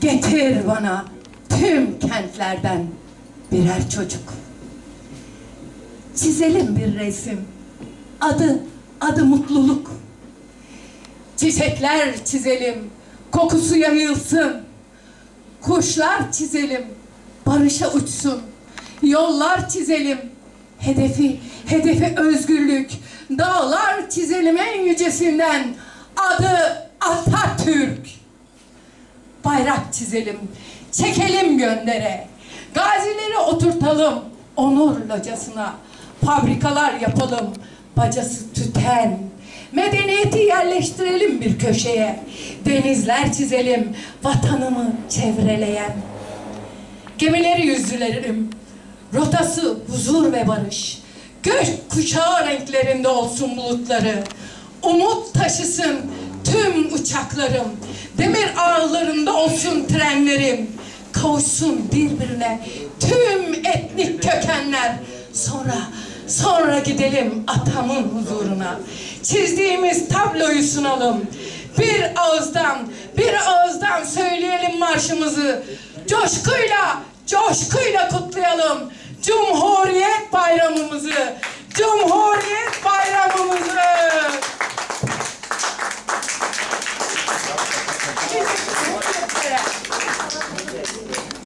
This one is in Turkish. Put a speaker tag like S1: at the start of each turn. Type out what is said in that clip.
S1: Getir bana tüm kentlerden birer çocuk. Çizelim bir resim. Adı, adı mutluluk. Çiçekler çizelim, kokusu yayılsın. Kuşlar çizelim, barışa uçsun. Yollar çizelim, hedefi, hedefi özgürlük. Dağlar çizelim en yücesinden. Adı Atatürk. Bayrak çizelim, çekelim göndere. Gazileri oturtalım onur locasına. Fabrikalar yapalım, bacası tüten. Medeniyeti yerleştirelim bir köşeye. Denizler çizelim, vatanımı çevreleyen. Gemileri yüzdürelim, rotası huzur ve barış. Gök kuşağı renklerinde olsun bulutları. Umut taşısın tüm uçaklarım. Demir ağlarında olsun dilerim kavuşsun birbirine tüm etnik kökenler. Sonra, sonra gidelim atamın huzuruna. Çizdiğimiz tabloyu sunalım. Bir ağızdan, bir ağızdan söyleyelim marşımızı. Coşkuyla, coşkuyla kutlayalım. Cumhuriyet bayramımızı. Cumhuriyet bayramımızı.